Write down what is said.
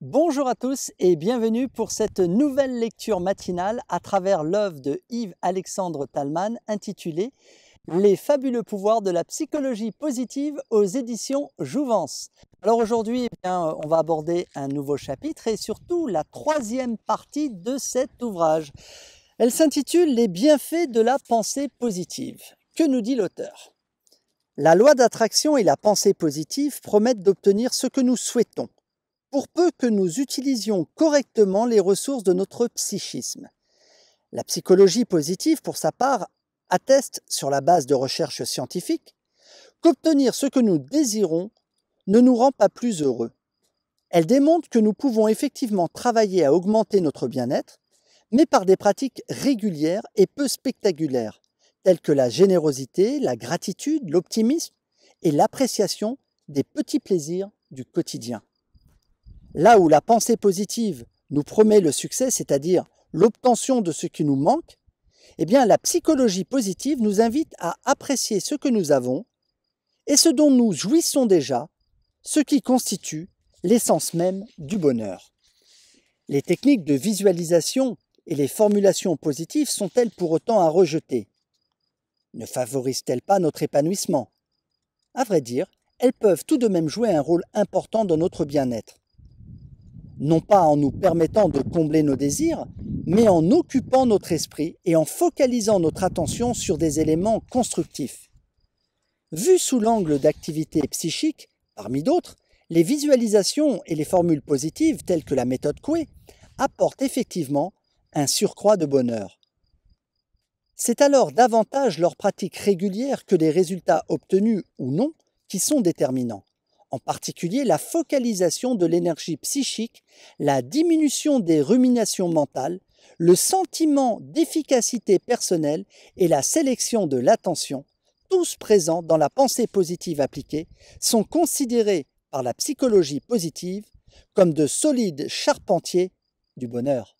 Bonjour à tous et bienvenue pour cette nouvelle lecture matinale à travers l'œuvre de Yves-Alexandre Talman intitulée Les fabuleux pouvoirs de la psychologie positive aux éditions Jouvence. Alors aujourd'hui, eh on va aborder un nouveau chapitre et surtout la troisième partie de cet ouvrage. Elle s'intitule Les bienfaits de la pensée positive. Que nous dit l'auteur? La loi d'attraction et la pensée positive promettent d'obtenir ce que nous souhaitons pour peu que nous utilisions correctement les ressources de notre psychisme. La psychologie positive, pour sa part, atteste, sur la base de recherches scientifiques, qu'obtenir ce que nous désirons ne nous rend pas plus heureux. Elle démontre que nous pouvons effectivement travailler à augmenter notre bien-être, mais par des pratiques régulières et peu spectaculaires, telles que la générosité, la gratitude, l'optimisme et l'appréciation des petits plaisirs du quotidien. Là où la pensée positive nous promet le succès, c'est-à-dire l'obtention de ce qui nous manque, eh bien la psychologie positive nous invite à apprécier ce que nous avons et ce dont nous jouissons déjà, ce qui constitue l'essence même du bonheur. Les techniques de visualisation et les formulations positives sont-elles pour autant à rejeter? Ne favorisent-elles pas notre épanouissement? À vrai dire, elles peuvent tout de même jouer un rôle important dans notre bien-être non pas en nous permettant de combler nos désirs, mais en occupant notre esprit et en focalisant notre attention sur des éléments constructifs. Vu sous l'angle d'activité psychique, parmi d'autres, les visualisations et les formules positives telles que la méthode Coué apportent effectivement un surcroît de bonheur. C'est alors davantage leur pratique régulière que les résultats obtenus ou non qui sont déterminants en particulier la focalisation de l'énergie psychique, la diminution des ruminations mentales, le sentiment d'efficacité personnelle et la sélection de l'attention, tous présents dans la pensée positive appliquée, sont considérés par la psychologie positive comme de solides charpentiers du bonheur.